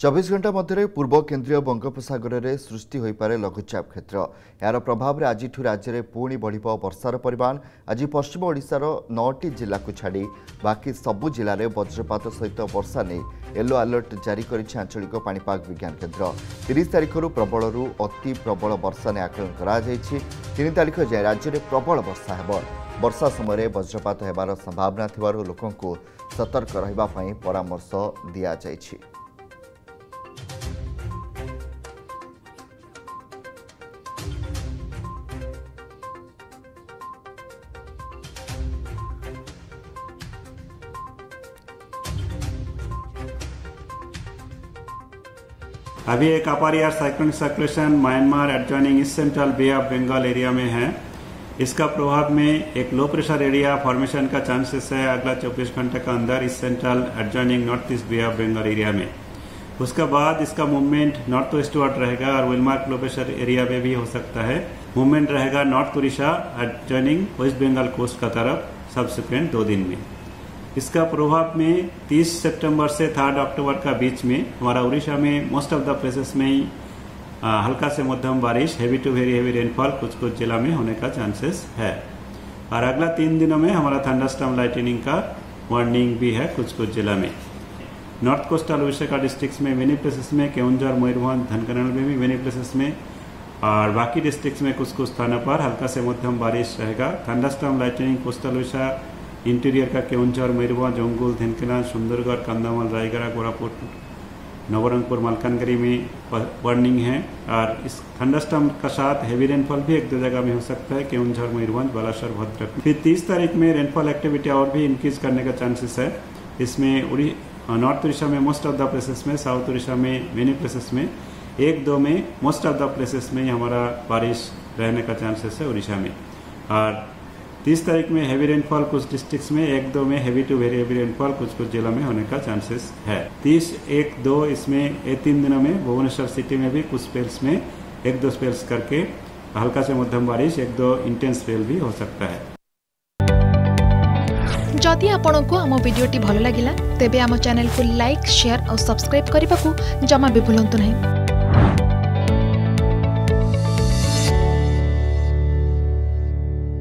চব্বিশ ঘণ্টা মধ্যে পূর্ব কেন্দ্রীয় বঙ্গোপসাগরের সৃষ্টি হয়ে লঘুচাপ ক্ষেত্র। এর প্রভাবে আজিঠু রাজ্যের পুঁ বড় বর্ষার পরিমাণ আজ পশ্চিম ওড়শার নটি জেলাকে ছাড়ি বাকি সবু জেলার বজ্রপাত সহিত বর্ষা নিয়ে ইয়েলো আলর্ট জারি করেছে আঞ্চলিক পাপাগ বিজ্ঞান কেন্দ্র তিরিশ তারিখর প্রবলর অতি প্রবল বর্ষা নিয়ে আকলন করা তিন তারিখ যায় রাজ্যের প্রবল বর্ষা হব বর্ষা সময় বজ্রপাত হবার সম্ভাবনা থাকার লোক সতর্ক রহবা পরামর্শ দিয়া যাই अभी एक upper air cyclonic circulation Myanmar adjoining east central bay of Bengal area में है। इसका प्रभाव में एक लो प्रेशर एरिया फॉर्मेशन का चांसेस है अगला 24 घंटे का अंदर इस central adjoining north east bay of Bengal area में। उसके बाद इसका मूवमेंट नॉर्थ वेस्ट वर्ड रहेगा और विलमार्क लो प्रेशर एरिया में भी हो सकता है। मूवमेंट रहेगा north Orissa adjoining west Bengal coast का तरफ़ सब्सिक्वेंट दो दिन में। इसका प्रभाव में 30 सितंबर से 3 अक्टूबर का बीच में, हमारा उड़ीसा में मोस्ट ऑफ़ द प्लेसेस में ही हल्का से मध्यम बारिश heavy to very heavy rainfall कुछ कुछ जिला में होने का चांसेस है। और अगला तीन दिनों में हमारा थंडरस्टॉर्म लाइटनिंग का वार्निंग भी है कुछ कुछ जिला में। नॉर्थ कोस्टल उड़ीसा का डिस्ट्रिक्ट्स में मेनी प्लेसेस में केउंझर मयूरभंज धनकरण में भी मेनी प्लेसेस में, और बाकी डिस्ट्रिक्ट्स में कुछ कुछ स्थानों पर हल्का से मध्यम बारिश रहेगा। Thunderstorm lightning coastal Orissa interior का केउंझर मयूरभंज अंगुल धनकनाल सुंदरगढ़ कंधामल रायगढ़ कोरापुट नवरंगपुर, मलकानगिरी में वार्निंग है। और इस थंडरस्टॉर्म का साथ हेवी रेनफॉल भी एक दो जगह में हो सकता है केउंझर मयूरभंज बालासर, भद्रक। फिर तीस तारीख में रेनफॉल एक्टिविटी और भी इंक्रीज करने का चांसेस है। इसमें उड़ी नॉर्थ उड़ीसा में मोस्ट ऑफ़ द प्लेसेस में साउथ उड़ीसा में मेनी प्लेसेस में, एक दो में मोस्ट ऑफ़ द प्लेसेस में हमारा बारिश रहने का चांसेस है उड़ीसा में। और तीस तारीख में हैवी रेनफॉल कुछ डिस्ट्रिक्ट्स में, एक दो में heavy to very heavy rainfall कुछ कुछ जिलों में होने का चांसेस है। तीस, एक, दो इसमें, ये तीन दिनों में भुवनेश्वर सिटी में भी कुछ स्पेल्स में एक दो स्पेल्स करके हल्का से मध्यम बारिश, एक दो इंटेंस स्पेल भी हो सकता है। जदि आपंक आम भिडी भल लगा तेब आम चैनल को लाइक शेयर और सब्सक्राइब करने को जमा भी भूलु नहीं।